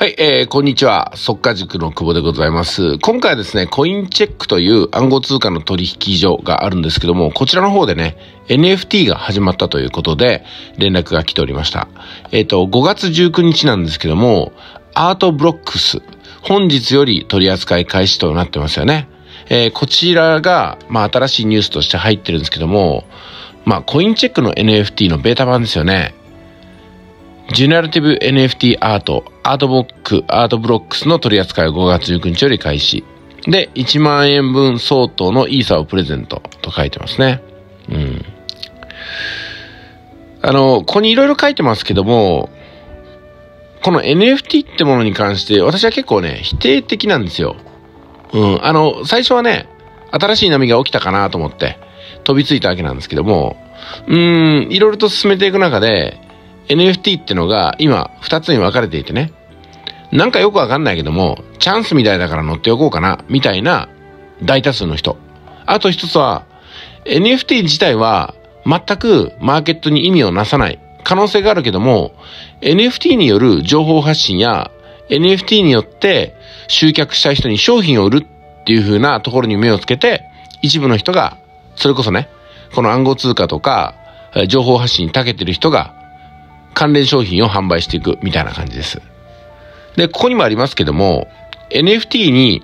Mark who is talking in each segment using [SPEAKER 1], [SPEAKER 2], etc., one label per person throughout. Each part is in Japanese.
[SPEAKER 1] はい、えー、こんにちは。速稼塾の久保でございます。今回はですね、コインチェックという暗号通貨の取引所があるんですけども、こちらの方でね、NFT が始まったということで、連絡が来ておりました。えっ、ー、と、5月19日なんですけども、アートブロックス、本日より取り扱い開始となってますよね。えー、こちらが、まあ、新しいニュースとして入ってるんですけども、まあ、コインチェックの NFT のベータ版ですよね。ジェネラティブ NFT アート、アートボック、アートブロックスの取り扱いを5月19日より開始。で、1万円分相当のイーサをプレゼントと書いてますね。うん。あの、ここにいろいろ書いてますけども、この NFT ってものに関して私は結構ね、否定的なんですよ。うん。あの、最初はね、新しい波が起きたかなと思って飛びついたわけなんですけども、うん、いろいろと進めていく中で、NFT ってのが今2つに分かれていてね、なんかよくわかんないけども、チャンスみたいだから乗っておこうかな、みたいな大多数の人。あと一つは、NFT 自体は全くマーケットに意味をなさない可能性があるけども、NFT による情報発信や NFT によって集客した人に商品を売るっていう風なところに目をつけて、一部の人が、それこそね、この暗号通貨とか情報発信に長けてる人が関連商品を販売していくみたいな感じです。で、ここにもありますけども、NFT に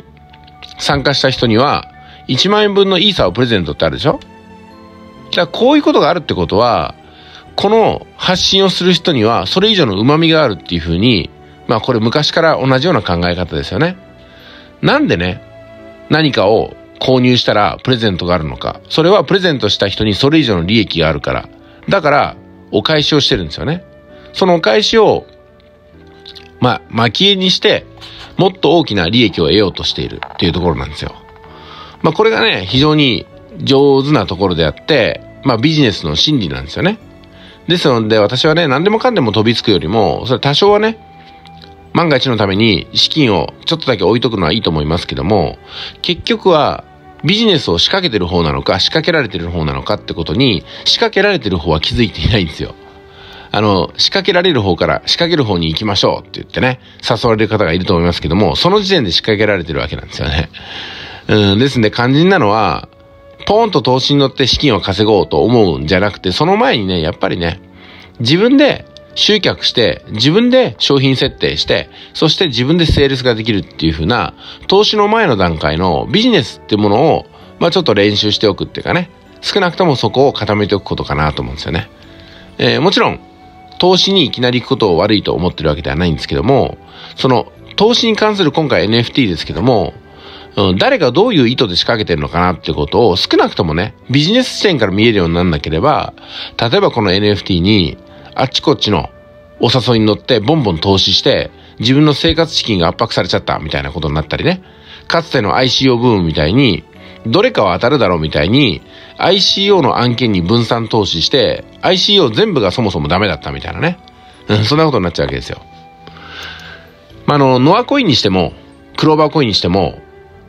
[SPEAKER 1] 参加した人には1万円分のイーサをプレゼントってあるでしょ？じゃあこういうことがあるってことは、この発信をする人にはそれ以上の旨味があるっていうふうに、まあこれ昔から同じような考え方ですよね。なんでね、何かを購入したらプレゼントがあるのか。それはプレゼントした人にそれ以上の利益があるから。だから、お返しをしてるんですよね。そのお返しを、まあ、蒔絵にして、もっと大きな利益を得ようとしているっていうところなんですよ。まあ、これがね、非常に上手なところであって、まあ、ビジネスの心理なんですよね。ですので、私はね、何でもかんでも飛びつくよりも、それ多少はね、万が一のために資金をちょっとだけ置いとくのはいいと思いますけども、結局はビジネスを仕掛けてる方なのか、仕掛けられてる方なのかってことに、仕掛けられてる方は気づいていないんですよ。あの、仕掛けられる方から仕掛ける方に行きましょうって言ってね、誘われる方がいると思いますけども、その時点で仕掛けられてるわけなんですよね。うん、ですんで肝心なのは、ポーンと投資に乗って資金を稼ごうと思うんじゃなくて、その前にね、やっぱりね、自分で集客して、自分で商品設定して、そして自分でセールスができるっていう風な、投資の前の段階のビジネスってものを、まあちょっと練習しておくっていうかね、少なくともそこを固めておくことかなと思うんですよね。えー、もちろん、投資にいきなり行くことを悪いと思ってるわけではないんですけども、その投資に関する今回 NFT ですけども、うん、誰がどういう意図で仕掛けてるのかなってことを少なくともね、ビジネス視点から見えるようにならなければ、例えばこの NFT にあっちこっちのお誘いに乗ってボンボン投資して自分の生活資金が圧迫されちゃったみたいなことになったりね、かつての ICO ブームみたいにどれかは当たるだろうみたいに ICO の案件に分散投資して ICO 全部がそもそもダメだったみたいなね。うんそんなことになっちゃうわけですよ。まあ、あの、ノアコインにしても、クローバーコインにしても、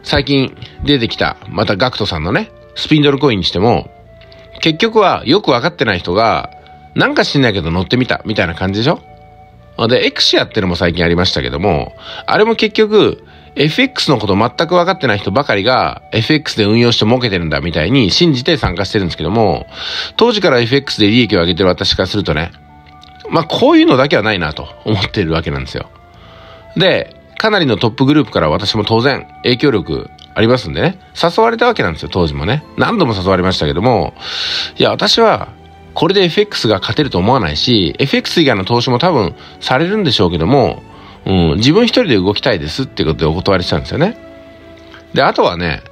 [SPEAKER 1] 最近出てきた、またガクトさんのね、スピンドルコインにしても、結局はよくわかってない人が、なんか知んないけど乗ってみた、みたいな感じでしょ？で、エクシアってのも最近ありましたけども、あれも結局、FX のこと全く分かってない人ばかりが FX で運用して儲けてるんだみたいに信じて参加してるんですけども、当時から FX で利益を上げてる私からするとね、まあこういうのだけはないなと思ってるわけなんですよ。で、かなりのトップグループから私も当然影響力ありますんでね、誘われたわけなんですよ、当時もね。何度も誘われましたけども、いや、私はこれで FX が勝てると思わないし、FX 以外の投資も多分されるんでしょうけども、うん、自分一人で動きたいですってことでお断りしたんですよね。で、あとはね、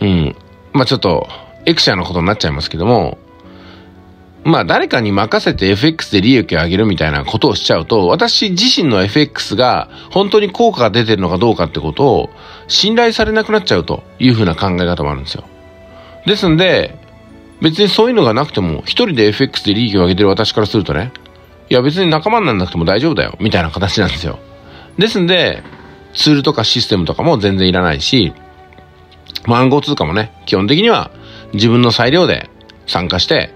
[SPEAKER 1] うん、まあちょっと、エクシャのことになっちゃいますけども、まあ誰かに任せて FX で利益を上げるみたいなことをしちゃうと、私自身の FX が本当に効果が出てるのかどうかってことを信頼されなくなっちゃうというふうな考え方もあるんですよ。ですんで、別にそういうのがなくても、一人で FX で利益を上げてる私からするとね、いや別に仲間にならなくても大丈夫だよ、みたいな形なんですよ。ですんで、ツールとかシステムとかも全然いらないし、まあ、暗号通貨もね、基本的には自分の裁量で参加して、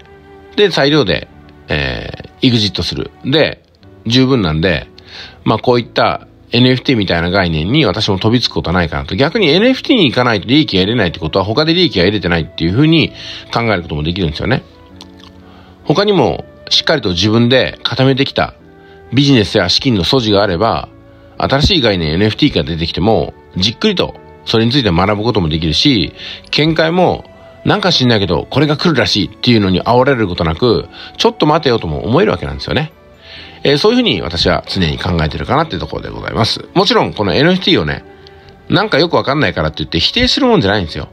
[SPEAKER 1] で、裁量で、えー、エグジットする。で、十分なんで、まあ、こういった NFT みたいな概念に私も飛びつくことはないかなと。逆に NFT に行かないと利益が得れないってことは他で利益が得れてないっていうふうに考えることもできるんですよね。他にもしっかりと自分で固めてきたビジネスや資金の素地があれば、新しい概念 NFT が出てきても、じっくりとそれについて学ぶこともできるし、見解もなんか知んないけど、これが来るらしいっていうのに煽られることなく、ちょっと待てよとも思えるわけなんですよね。えー、そういうふうに私は常に考えてるかなっていうところでございます。もちろんこの NFT をね、なんかよくわかんないからって言って否定するもんじゃないんですよ。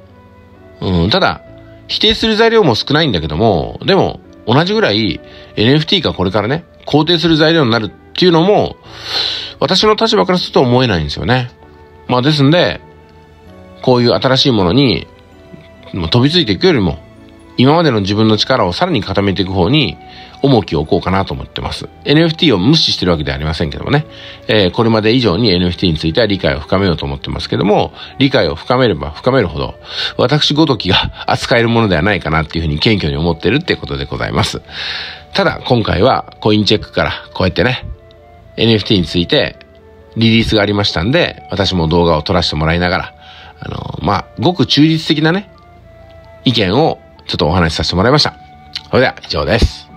[SPEAKER 1] うん、ただ、否定する材料も少ないんだけども、でも、同じぐらい NFT がこれからね、肯定する材料になるっていうのも、私の立場からすると思えないんですよね。まあですんで、こういう新しいものに、飛びついていくよりも、今までの自分の力をさらに固めていく方に重きを置こうかなと思ってます。NFT を無視してるわけではありませんけどもね、えー、これまで以上に NFT については理解を深めようと思ってますけども、理解を深めれば深めるほど、私ごときが扱えるものではないかなっていうふうに謙虚に思ってるってことでございます。ただ、今回はコインチェックからこうやってね、NFT についてリリースがありましたんで、私も動画を撮らせてもらいながら、あの、まあ、ごく中立的なね、意見をちょっとお話しさせてもらいました。それでは以上です。